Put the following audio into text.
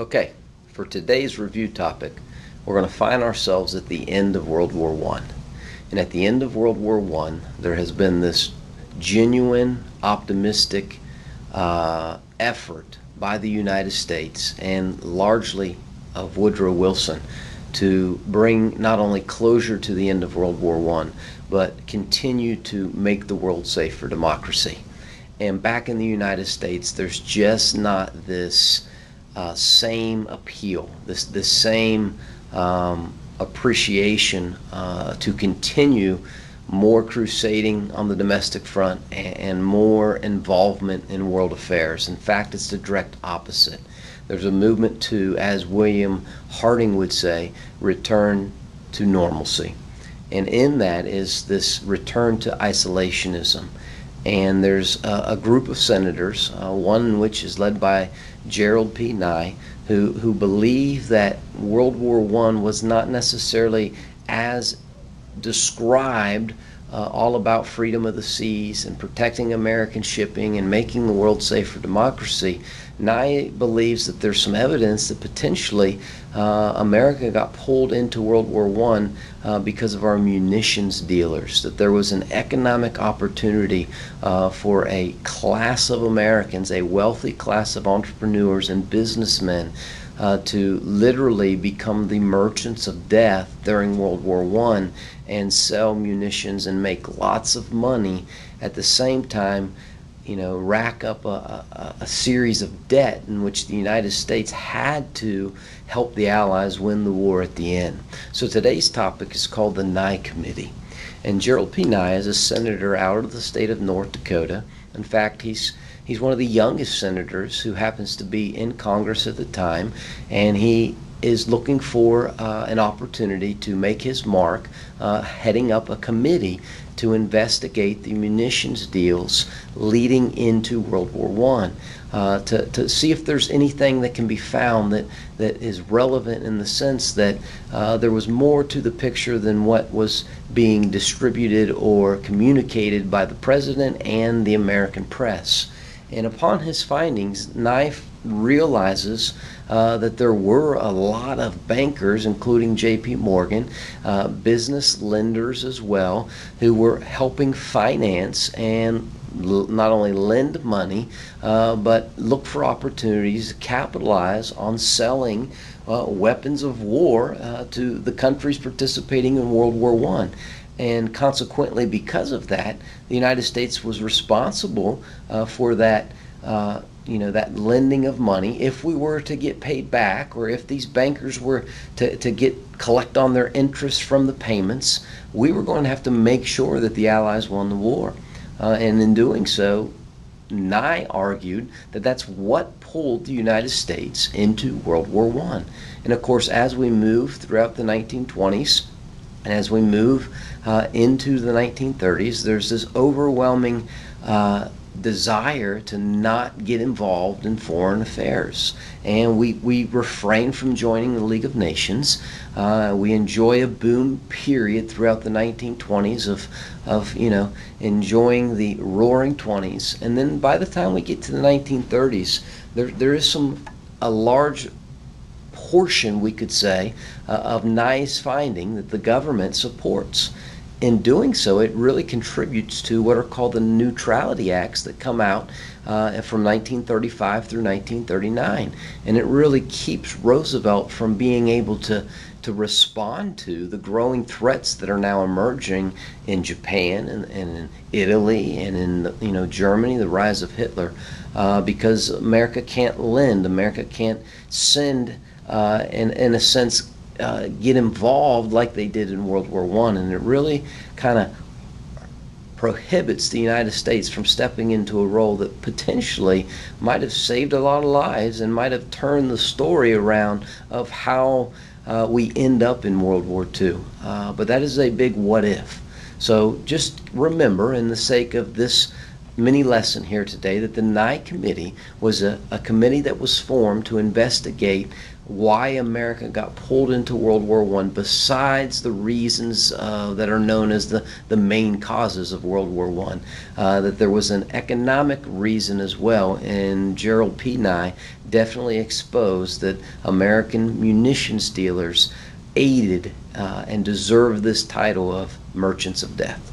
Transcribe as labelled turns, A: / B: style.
A: Okay, for today's review topic, we're going to find ourselves at the end of World War I. And at the end of World War I, there has been this genuine, optimistic uh, effort by the United States and largely of Woodrow Wilson to bring not only closure to the end of World War I, but continue to make the world safe for democracy. And back in the United States, there's just not this uh, same appeal, this this same um, appreciation uh, to continue more crusading on the domestic front and, and more involvement in world affairs. In fact, it's the direct opposite. There's a movement to, as William Harding would say, return to normalcy. And in that is this return to isolationism. And there's a, a group of senators, uh, one which is led by Gerald P. Nye, who, who believe that World War I was not necessarily as described uh, all about freedom of the seas and protecting American shipping and making the world safe for democracy. Nye believes that there's some evidence that potentially uh, America got pulled into World War I uh, because of our munitions dealers, that there was an economic opportunity uh, for a class of Americans, a wealthy class of entrepreneurs and businessmen uh, to literally become the merchants of death during World War I and sell munitions and make lots of money at the same time you know, rack up a, a, a, series of debt in which the United States had to help the Allies win the war at the end. So today's topic is called the Nye Committee. And Gerald P. Nye is a senator out of the state of North Dakota. In fact, he's He's one of the youngest senators who happens to be in Congress at the time, and he is looking for uh, an opportunity to make his mark, uh, heading up a committee to investigate the munitions deals leading into World War I, uh, to, to see if there's anything that can be found that, that is relevant in the sense that uh, there was more to the picture than what was being distributed or communicated by the president and the American press. And upon his findings, Nye realizes uh, that there were a lot of bankers, including J.P. Morgan, uh, business lenders as well, who were helping finance and not only lend money, uh, but look for opportunities to capitalize on selling uh, weapons of war uh, to the countries participating in World War One and consequently, because of that, the United States was responsible uh, for that. Uh, you know that lending of money if we were to get paid back or if these bankers were to, to get collect on their interest from the payments we were going to have to make sure that the allies won the war uh, and in doing so Nye argued that that's what pulled the United States into World War One, and of course, as we move throughout the 1920s, and as we move uh, into the 1930s, there's this overwhelming uh, desire to not get involved in foreign affairs. And we, we refrain from joining the League of Nations. Uh, we enjoy a boom period throughout the 1920s of, of, you know, enjoying the roaring 20s. And then by the time we get to the 1930s, there, there is some, a large portion, we could say, uh, of Nye's finding that the government supports. In doing so, it really contributes to what are called the Neutrality Acts that come out uh, from 1935 through 1939. And it really keeps Roosevelt from being able to, to respond to the growing threats that are now emerging in Japan and, and in Italy and in you know Germany, the rise of Hitler, uh, because America can't lend, America can't send uh, and in a sense uh, get involved like they did in World War One, and it really kind of prohibits the United States from stepping into a role that potentially might have saved a lot of lives and might have turned the story around of how uh, we end up in World War II. Uh, but that is a big what if. So just remember, in the sake of this mini lesson here today, that the Nye Committee was a, a committee that was formed to investigate why America got pulled into World War One, besides the reasons uh, that are known as the, the main causes of World War One, uh, that there was an economic reason as well. And Gerald P. Nye definitely exposed that American munitions dealers aided uh, and deserved this title of merchants of death.